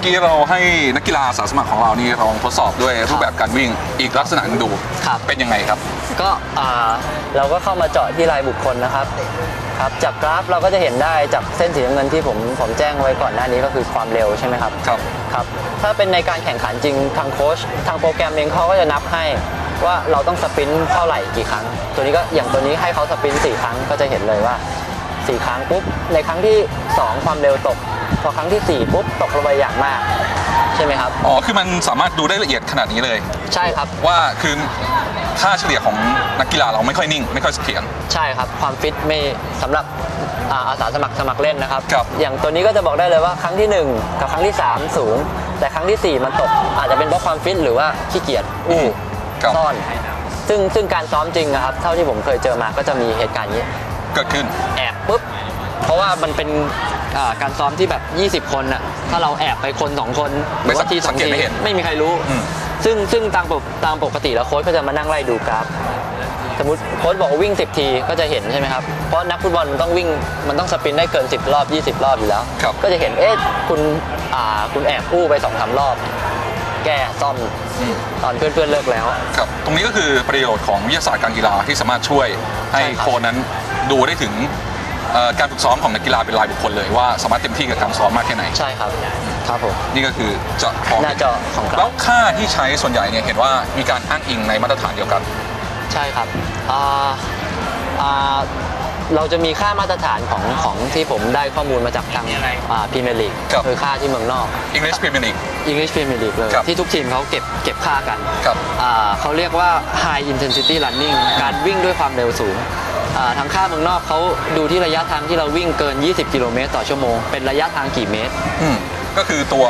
มื่อกี้เราให้นักกีฬาอาสาสมัครของเรานี่ลองทดสอบด้วยรูปแบบการวิ่งอีกลักษณะหนึ่งดูครับ เป็นยังไงครับ ก็อ่าเราก็เข้ามาเจาะที่รายบุคคลนะครับครับจากกราฟเราก็จะเห็นได้จากเส้นสีน้ำเงินที่ผมผมแจ้งไว้ก่อนหน้านี้ก็คือความเร็วใช่ไหมครับครับ ครับ ถ้าเป็นในการแข่งขันจริงทางโค้ชทางโปรแกรมเองเขาก็จะนับให้ว่าเราต้องสปรินต์เท่าไหร่กี่ครั้ง ตัวนี้ก็อย่างตัวนี้ให้เขาสปรินต์สี่ครั้งก็จะเห็นเลยว่า สี่ครั้งปุ๊บในครั้งที่สองความเร็วตก พอครั้งที่สี่ปุ๊บตกลงไปอย่างมาก ใช่ไหมครับ อ๋อ คือมันสามารถดูได้ละเอียดขนาดนี้เลย ใช่ครับ ว่าคือค่าเฉลี่ยของนักกีฬาเราไม่ค่อยนิ่ง ไม่ค่อยเสถียรใช่ครับ ความฟิตไม่สำหรับอ่าอาสาสมัครสมัครเล่นนะครับครับอย่างตัวนี้ก็จะบอกได้เลยว่าครั้งที่ 1 กับครั้งที่ 3 สูง แต่ครั้งทีสี่4 มันตก อาจจะเป็นเพราะความฟิตหรือว่าขี้เกียจอู้ครับซ่อนซึ่งซึ่งการซ้อมจริงนะครับ เท่าที่ผมเคยเจอมาก็จะมีเหตุการณ์นี้ เกิดขึ้น แอบปุ๊บ เพราะว่ามันเป็นอ่าการซ้อมที่แบบ 20 คนน่ะ ถ้าเราแอบไปคน 2 คนหรือว่าทีสสัองงเกตทีไม่เห็นไม่มีใครรู้ อืม ซึ่งซึ่งตามปกตามปกติแล้วโค้ชก็จะมานั่งไล่ดูกราฟ สมมติโค้ชบอกว่าวิ่ง 10 ทีก็จะเห็นใช่ไหมครับ เพราะนักฟุตบอลมันต้องวิ่งมันต้องสปรินต์ได้เกิน 10 รอบ 20 รอบอยู่แล้ว ครับ ก็จะเห็นเอ๊ะคุณอ่าคุณแอบอู้ไป2อสารอบ แก้ซ่อมอืมตอนเพื่อนๆเลิกแล้ว ครับ ตรงนี้ก็คือประโยชน์ของวิทยาศาสตร์การกีฬาที่สามารถช่วยให้ใช่ครับ โค้ชนั้น ดูได้ถึงเอ่อการฝึกซ้อมของนักกีฬาเป็นรายบุคคลเลยว่าสามารถเต็มที่กับการซ้อมมากแค่ไหน ใช่ครับ ครับผม นี่ก็คือเจาะของหน้าจอของกแล้ราวฟค่าที่ใช้ส่วนใหญ่เนี่ยเห็นว่ามีการอ้างอิงในมาตรฐานเดียวกัน ใช่ครับอ่าอ่าเราจะมีค่ามาตรฐานของของที่ผมได้ข้อมูลมาจากทางพรีเมียร์ลีกครับ คือค่าที่เมืองนอก English Premier League English Premier League เลย ครับที่ทุกทีมเขาเก็บเก็บค่ากันครับ อ่าเขาเรียกว่า High Intensity Running การวิ่งด้วยความเร็วสูงอ่า ทางค่าเมืองนอกเขาดูที่ระยะทางที่เราวิ่งเกิน 20 กิโลเมตรต่อชั่วโมง เป็นระยะทางกี่เมตร อืมก็คือตัว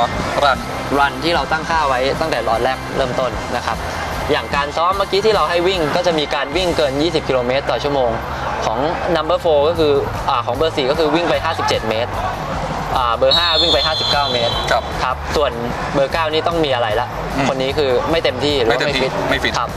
รัน รันที่เราตั้งค่าไว้ตั้งแต่ตอนแรกเริ่มต้นนะครับ อย่างการซ้อมเมื่อกี้ที่เราให้วิ่งก็จะมีการวิ่งเกิน 20 กิโลเมตรต่อชั่วโมง ของ number 4 ก็คืออาของเบอร์ 4 ก็คือวิ่งไป 57 เมตรอ่าเบอร์ 5 วิ่งไป 59 เมตรครับครับ ส่วนเบอร์ 9 นี่ต้องมีอะไรละ อืมคนนี้คือไม่เต็มที่หรือว่าไม่เต็มที่ไม่ฟิต ครับ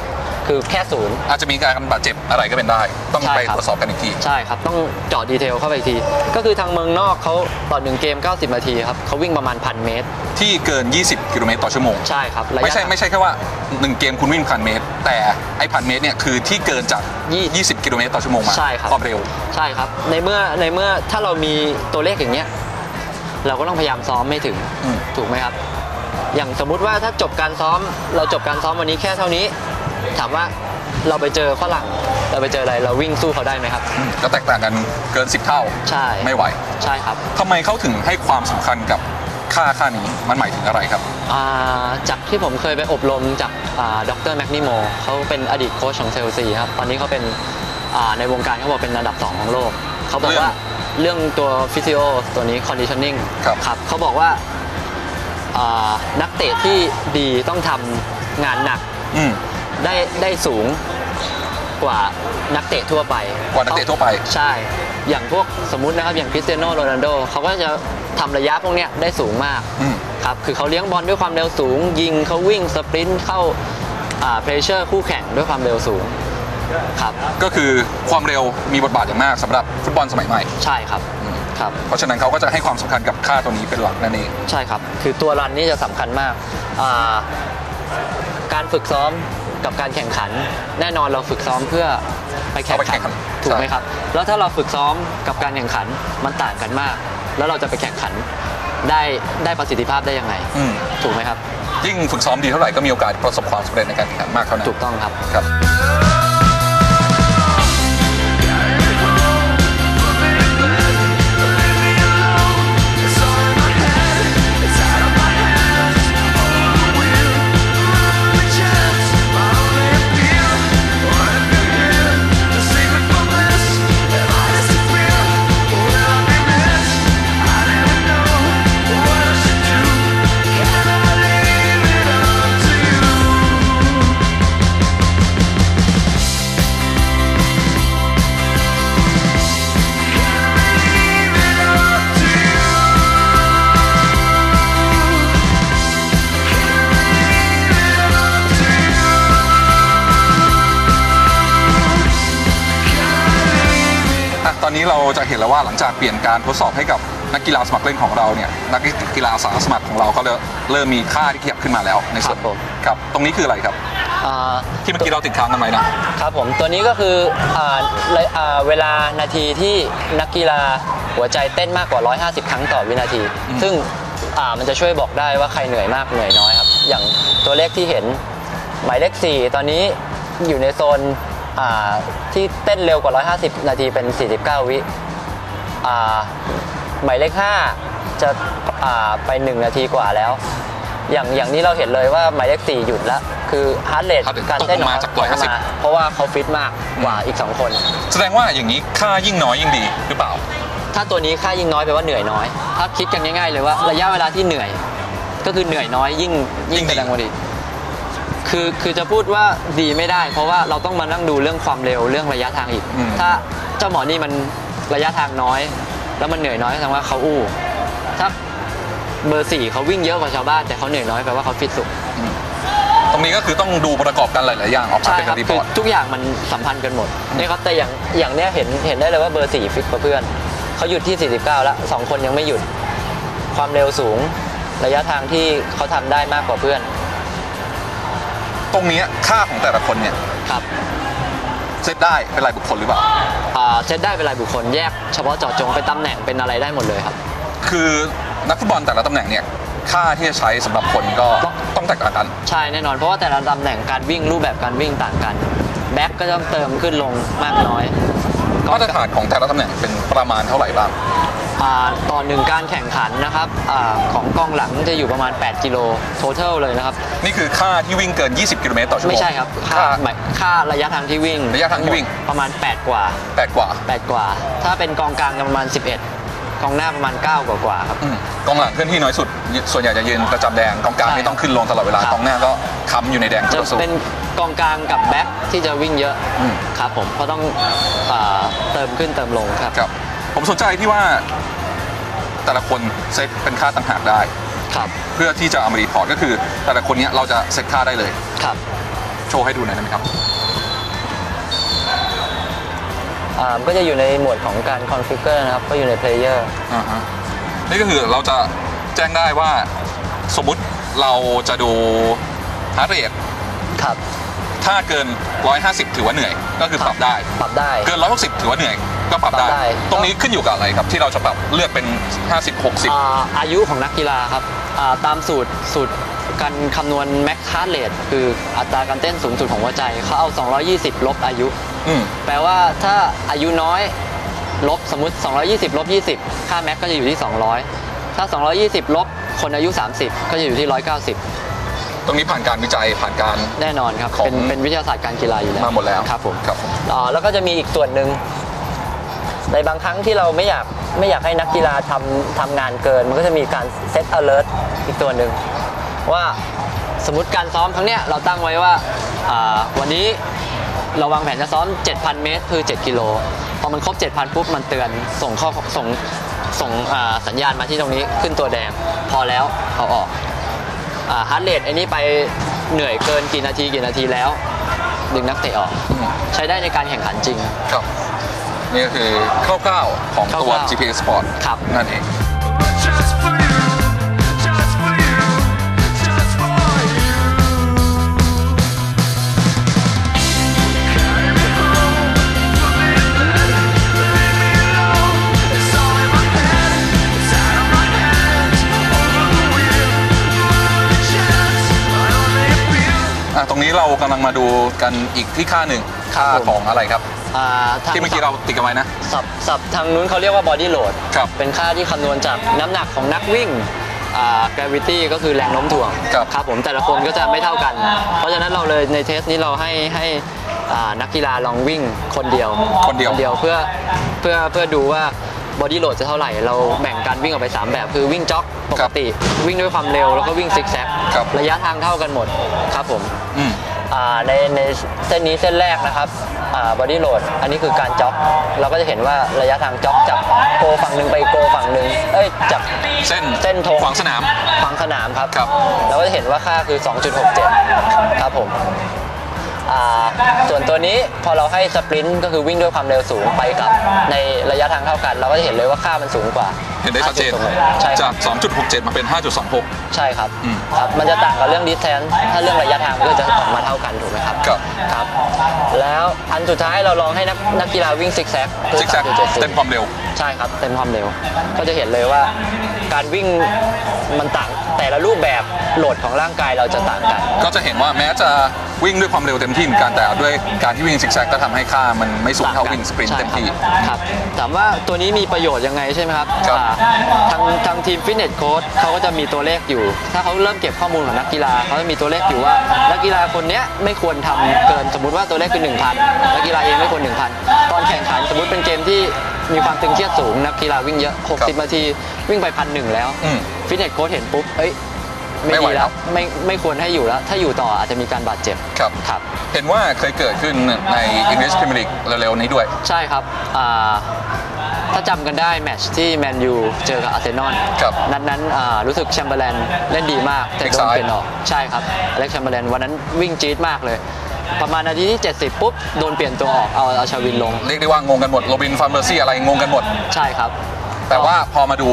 คือแค่ศูนย์อาจจะมีการบาดเจ็บอะไรก็เป็นได้ ต้องใช่ไปครับตรวจสอบกันอีกที ใช่ครับ ต้องเจาะดีเทลเข้าไปอีกที ก็คือทางเมืองนอกเขาต่อหนึ่งเกม 90 นาทีครับเขาวิ่งประมาณพันเมตร ที่เกิน 20 กิโลเมตรต่อชั่วโมง ใช่ครับระยะไม่ใช่ไม่ใช่แค่ว่า 1 เกมคุณวิ่งพันเมตร แต่ไอ้พันเมตรเนี่ยคือที่เกินจาก 20 กิโลเมตรต่อชั่วโมงมาใช่ครับความเร็วใช่ครับในเมื่อในเมื่อถ้าเรามีตัวเลขอย่างเนี้ยเราก็ต้องพยายามซ้อมไม่ถึงอืมถูกไหมครับ อย่างสมมุติว่าถ้าจบการซ้อม เราจบการซ้อมวันนี้แค่เท่านี้ ถามว่าเราไปเจอฝรั่งเราไปเจออะไรเราวิ่งสู้เขาได้ไหมครับอืมก็แตกต่างกันเกิน 10 เท่าใช่ ไม่ไหวใช่ครับทำไมเขาถึงให้ความสำคัญกับค่าค่านี้มันหมายถึงอะไรครับ อ่าจากที่ผมเคยไปอบรมจากดรแมกนิโมเขาเป็นอดีตโค้ชของเชลซีครับตอนนี้เขาเป็นอ่าในวงการเขาบอกเป็นอันดับ 2 ของโลก เขาบอกว่าเรื่องตัว physio ตัวนี้ conditioning ครับ ครับเขาบอกว่าอ่านักเตะที่ดีต้องทำงานหนัก อืม ได้ได้สูงกว่านักเตะทั่วไปกว่านักเตะทั่วไป ใช่ อย่างพวกสมมุตินะครับอย่างคริสเตียโนโรนัลโดเขาก็จะทำระยะพวกเนี้ยได้สูงมากอืมครับคือเขาเลี้ยงบอลด้วยความเร็วสูง ยิงเขาวิ่งสปรินต์เข้าเพรสเชอร์คู่แข่งด้วยความเร็วสูงครับก็คือความเร็วมีบทบาทอย่างมากสำหรับฟุตบอลสมัยใหม่ ใช่ครับอืมครับ เพราะฉะนั้นเขาก็จะให้ความสำคัญกับค่าตัวนี้เป็นหลักนั่นเองใช่ครับ คือตัวรันนี่จะสำคัญมากอ่าการฝึกซ้อม กับการแข่งขัน แน่นอนเราฝึกซ้อมเพื่อไปแข่งเอาไปแข่ขันงขันถูกไหมใช่ครับ แล้วถ้าเราฝึกซ้อมกับการแข่งขันมันต่างกันมาก แล้วเราจะไปแข่งขันได้ได้ประสิทธิภาพได้ยังไง อืม ถูกไหมครับ ยิ่งฝึกซ้อมดีเท่าไหร่ก็มีโอกาสประสบความสำเร็จในการแข่งขันมากเท่านั้นถูกต้องครับ ครับ นนี้เราจะเห็นแล้วว่าหลังจากเปลี่ยนการทดสอบให้กับนักกีฬาสมัครเล่นของเราเนี่ยนักกีฬาสาสมัครของเราก็เริ่มเริ่มมีค่าที่ขยับขึ้นมาแล้วในส่วนครับผม ครับตรงนี้คืออะไรครับ อ่าที่เมื่อกี้เราติดค้างกันไว้นะ ครับผมตัวนี้ก็คืออ่าเลยอ่าเวลานาทีที่นักกีฬาหัวใจเต้นมากกว่า 150 ครั้งต่อวินาที อืม ซึ่งอ่ามันจะช่วยบอกได้ว่าใครเหนื่อยมากเหนื่อยน้อยครับ อย่างตัวเลขที่เห็นหมายเลข4ตอนนี้อยู่ในโซนอ่า ที่เต้นเร็วกว่า 150 นาทีเป็น 49 วิอ่าหมายเลข 5 จะอ่าไป 1 นาทีกว่าแล้ว อย่างอย่างนี้เราเห็นเลยว่าหมายเลข 4 หยุดแล้ว คือฮาร์ดเรท heart rate การเต้นตกลงมาจากตกลง150 เพราะว่าเขาฟิตมากกว่าอีก 2 คน แสดงว่าอย่างนี้ค่ายิ่งน้อยยิ่งดีหรือเปล่า ถ้าตัวนี้ค่ายิ่งน้อยแปลว่าเหนื่อยน้อย ถ้าคิดกันง่ายๆเลยว่าระยะเวลาที่เหนื่อย ก็คือเหนื่อยน้อยยิ่งยิ่ยิ่งยิ่งดีแสดงว่าดี คือคือจะพูดว่าดีไม่ได้ เพราะว่าเราต้องมานั่งดูเรื่องความเร็วเรื่องระยะทางอีก อืม ถ้าเจ้าหมอนี่มันระยะทางน้อย แล้วมันเหนื่อยน้อยแสดงว่าเขาอู้ถ้าเบอร์สี่เขาวิ่งเยอะกว่าชาวบ้านแต่เขาเหนื่อยน้อยแปลว่าเขาฟิตสุดตรงนี้ก็คือต้องดูประกอบกันหลาย ๆ อย่างออกมาใช่เป็นครับ report คือ ทุกอย่างมันสัมพันธ์กันหมดนี่ครับแต่อย่างอย่างเนี้ยเห็นเห็นได้เลยว่าเบอร์สี่ฟิตกว่าเพื่อนเขาหยุดที่ 49 แล้วสองคนยังไม่หยุดความเร็วสูง ระยะทางที่เขาทำได้มากกว่าเพื่อน ตรงนี้ค่าของแต่ละคนเนี่ยครับเซตได้เป็นรายบุคคลหรือเปล่า อ่าเซตได้เป็นรายบุคคลแยกเฉพาะเจาะจงเป็นตำแหน่งเป็นอะไรได้หมดเลยครับ คือนักฟุตบอลแต่ละตำแหน่งเนี่ยค่าที่จะใช้สำหรับคนก็ต้องแตกต่างกัน ใช่แน่นอนเพราะว่าแต่ละตำแหน่งการวิ่งรูปแบบการวิ่งต่างกัน แบ็กก็ต้องเติมขึ้นลงมากน้อย มาตรฐานของแต่ละตำแหน่งเป็นประมาณเท่าไหร่บ้างอ่าต่อหนึ่งการแข่งขันนะครับอาของกองหลังจะอยู่ประมาณ 8 กิโล total เลยนะครับ นี่คือค่าที่วิ่งเกิน 20 กิโลเมตรต่อชั่วโมงไม่ใช่ครับ ค่าค่าหมายค่าระยะทางที่วิ่งระยะทางที่วิ่ง ประมาณ 8 กว่าแปดกว่า 8 กว่า ถ้าเป็นกองกลางจะประมาณ 11 กองหน้าประมาณ 9 กว่ากว่าครับ อืมกองหลังเคลื่อนที่น้อยสุด ส่วนใหญ่จะยืนประจำแดงกองกลางใช่ไม่ต้องขึ้นลงตลอดเวลาครับ กองหน้าก็ค้ำอยู่ในแดงจะต่อสู้ เป็นกองกลางกับแบ็คที่จะวิ่งเยอะอืม ครับผมเพราะต้องอาเติมขึ้นเติมลงครับ ครับ ผมสนใจที่ว่า แต่ละคนเซตเป็นค่าต่างหากได้ ครับเพื่อที่จะเอามา report ก็คือ แต่ละคนเนี้ยเราจะเซตค่าได้เลย ครับ โชว์ให้ดูหน่อยได้ไหมครับ อ่าก็จะอยู่ในหมวดของการ configure นะครับ ก็อยู่ใน player อ่าฮะนี่ก็คือเราจะแจ้งได้ว่าสมมุติเราจะดูฮาร์ดเรทครับ ถ้าเกิน 150 ถือว่าเหนื่อย ก็คือปรับได้ ปรับได้ เกิน 160 ถือว่าเหนื่อย ก็ปรับได้ ปรับได้ ตรงนี้ขึ้นอยู่กับอะไรครับ ที่เราจะปรับเลือกเป็น 50 60 อ่าอายุของนักกีฬาครับอ่าตามสูตรสูตรการคำนวณ max heart rate คืออัตราการเต้นสูงสุดของหัวใจเขาเอา 220 ลบอายุอืม แปลว่าถ้าอายุน้อยลบสมมติ 220ลบ20 ค่าแม็กก็จะอยู่ที่ 200 ถ้า 220 ลบคนอายุ 30 ก็จะอยู่ที่ 190 ตรงนี้ผ่านการวิจัยผ่านการแน่นอนครับของเป็นเป็นวิทยาศาสตร์การกีฬาอยู่แล้วมาหมดแล้วครับผมครับผมอ่าแล้วก็จะมีอีกส่วนหนึ่งในบางครั้งที่เราไม่อยากไม่อยากให้นักกีฬาทำทำงานเกิน มันก็จะมีการเซต alert อีกตัวหนึ่งว่าสมมติการซ้อมครั้งเนี้ยเราตั้งไว้ว่าอ่าวันนี้ เราวางแผนจะซ้อม 7,000 เมตร คือ 7 กิโล พอมันครบ 7,000 ปุ๊บ มันเตือน ส่งข้อส่งส่งอ่าสัญญาณมาที่ตรงนี้ขึ้นตัวแดง พอแล้วเอาออก heart rate ไอ้นี่ไปเหนื่อยเกินกี่นาทีกี่นาทีแล้ว ดึงนักเตะออกอืมใช้ได้ในการแข่งขันจริง ครับ นี่ก็คือคร่าวๆของตัวคร่าวๆ GPS Sport ครับนั่นเอง นี้เรากำลังมาดูกันอีกที่ค่าหนึ่งค่าครับผม ของอะไรครับ อ่าทางที่เมื่อกี้เราติดกันไว้นะสับสับทางนู้นเขาเรียกว่า body load ครับเป็นค่าที่คำนวณจากน้ำหนักของนักวิ่งอ่า gravity ก็คือแรงโน้มถ่วงครับครับ ผมแต่ละคนก็จะไม่เท่ากัน เพราะฉะนั้นเราเลยในเทสนี้เราให้ให้อ่านักกีฬาลองวิ่งคนเดียวคนเดียวเดียวเพื่อเพื่อเพื่อดูว่า body load จะเท่าไหร่ เราแบ่งการวิ่งออกไป 3 แบบ คือวิ่งจ็อกปกติ วิ่งด้วยความเร็วแล้วก็วิ่งซิกแซกครับระยะทางเท่ากันหมดครับผมอืม อ่าในในเส้นนี้เส้นแรกนะครับบอดี้โหลดอันนี้คือการจ็อกเราก็จะเห็นว่าระยะทางจ็อกจากโกฝั่งหนึ่งไปโกฝั่งหนึ่งเอ้ยจาก เส้นเส้นธง ขวางสนาม ขวางสนามครับ ครับ เราก็จะเห็นว่าค่าคือ 2.67 ครับผม อ่าส่วนตัวนี้พอเราให้สปรินต์ก็คือวิ่งด้วยความเร็วสูงไปกับในระยะทางเท่ากัน เราก็จะเห็นเลยว่าค่ามันสูงกว่าเห็นได้ชัดเจน5.26ใช่ครับ จาก2.67 มาเป็น 5.26 ใช่ครับอืม ครับ มันจะต่างกับเรื่อง distance ถ้าเรื่องระยะทางก็จะออกมาเท่ากันถูกไหมครับครับครับ แล้วอันสุดท้ายเราลองให้นักนักกีฬาวิ่งซิกแซกซิกแซกเต็มความเร็ว ใช่ครับ เต็มความเร็ว ก็จะเห็นเลยว่าการวิ่งมันต่างแต่ละรูปแบบ load ของร่างกายเราจะต่างกัน ก็จะเห็นว่าแม้จะ วิ่งด้วยความเร็วเต็มที่เหมือนกันแต่ด้วยการที่วิ่งซิกแซกก็ทำให้ค่ามันไม่สูงเท่าวิ่ง sprint ใช่เต็มที่ครับครับถามว่าตัวนี้มีประโยชน์ยังไงใช่ไหมครับครับ อ่าทางทางทีม fitness coach เขาก็จะมีตัวเลขอยู่ ถ้าเขาเริ่มเก็บข้อมูลของนักกีฬาเขาจะมีตัวเลขอยู่ว่า นักกีฬาคนเนี้ยไม่ควรทำเกินสมมติว่าตัวเลขคือ1,000นักกีฬาเองไม่ควร1,000 ตอนแข่งขันสมมติเป็นเกมที่มีความตึงเครียดสูงนักกีฬาวิ่งเยอะ 60 นาทีวิ่งไปพันหนึ่งแล้ว อืม fitness coach เห็นปุ๊บเอ้ย ไม่ไม่ไหวดีแล้แล้วไม่ไม่ควรให้อยู่แล้ว ถ้าอยู่ต่ออาจจะมีการบาดเจ็บครับ ครับ เห็นว่าเคยเกิดขึ้นใน English Premier League เร็วๆนี้ด้วย ใช่ครับอ่าถ้าจำกันได้แมตช์ที่แมนยูเจอกับอาร์เซนอลครับนัดนั้นอ่ารู้สึกแชมเบอร์แลนเล่นดีมากแต่เอ็กโดซ์นไซด์ เปลี่ยนออกใช่ครับอเล็กซ์แชมเบอร์แลนวันนั้นวิ่งจี๊ดมากเลย ประมาณนาทีที่ 70 ปุ๊บ โดนเปลี่ยนตัวออกเอาอาร์ชาวินลง เรียกได้ว่างงกันหมดโรบินฟานเพอร์ซี่อะไรงงกันหมด ใช่ครับ แต่ว่าพอมาดู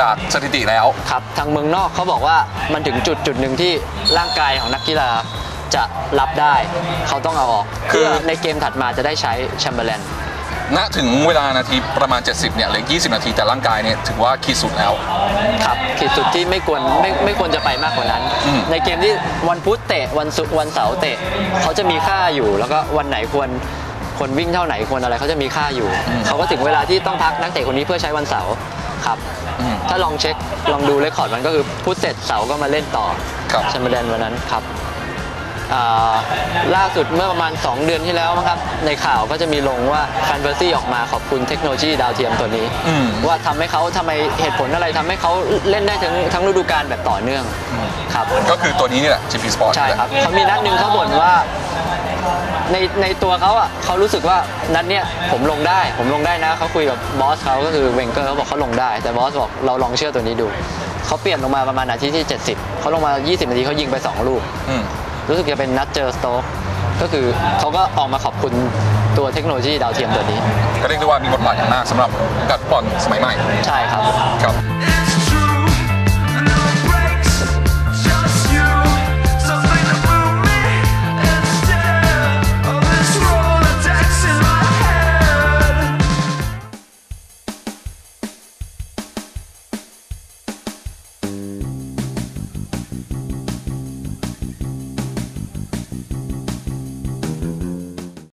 จากสถิติแล้ว ครับทางเมืองนอกเขาบอกว่ามันถึงจุดจุดหนึ่งที่ร่างกายของนักกีฬาจะรับได้ เขาต้องเอาออกคือ เพื่อในเกมถัดมาจะได้ใช้แชมเบอร์แลนณถึงเวลานาทีประมาณ 70 เนี่ยเหลือ20 นาทีแต่ร่างกายเนี่ยถือว่าขีดสุดแล้ว ครับขีดสุดที่ไม่ควรไม่ไม่ควรจะไปมากกว่านั้น อืม ในเกมที่วันพุธเตะวันศุกร์วันเสาร์เตะ เขาจะมีค่าอยู่แล้วก็วันไหนควร ควรวิ่งเท่าไหนควรอะไรเขาจะมีค่าอยู่ เขาก็ถึงเวลาที่ต้องพักนักเตะคนนี้เพื่อใช้วันเสาร์ครับอืมถ้าลองเช็คลองดูเรคคอร์ดมันก็คือพุธเสร็จเสาร์ก็มาเล่นต่อครับแชมเบอร์แลนวันนั้นครับอ่า ล่าสุดเมื่อประมาณ 2 เดือนที่แล้วมั้งครับ ในข่าวก็จะมีลงว่าคันเบอร์ซี่ออกมาขอบคุณเทคโนโลยีดาวเทียมตัวนี้อืมว่าทำให้เขาทำไมเหตุผลอะไรทำให้เขาเล่นได้ทั้งทั้งฤดูกาลแบบต่อเนื่องครับก็คือตัวนี้นี่แหละ GP Sport ใช่ครับเขามีนัดหนึ่งเขาบ่นว่าในในตัวเขาอะเขารู้สึกว่านัดเนี้ยผมลงได้ ผมลงได้นะเขาคุยกับบอสเขาก็คือเวนเกอร์เขาบอกเขาลงได้ แต่บอสบอกเราลองเชื่อตัวนี้ดูเขาเปลี่ยนลงมาประมาณนาทีที่ 70เขาลงมา 20 นาทีเขายิงไป 2 ลูกอืม รู้สึกจะเป็นนัดเจอสโต๊กก็คือเขาก็ออกมาขอบคุณตัวเทคโนโลยีดาวเทียมตัวนี้ ก็เรียกได้ว่ามีบทบาทอย่างมากสำหรับกัดบอลสมัยใหม่ ใช่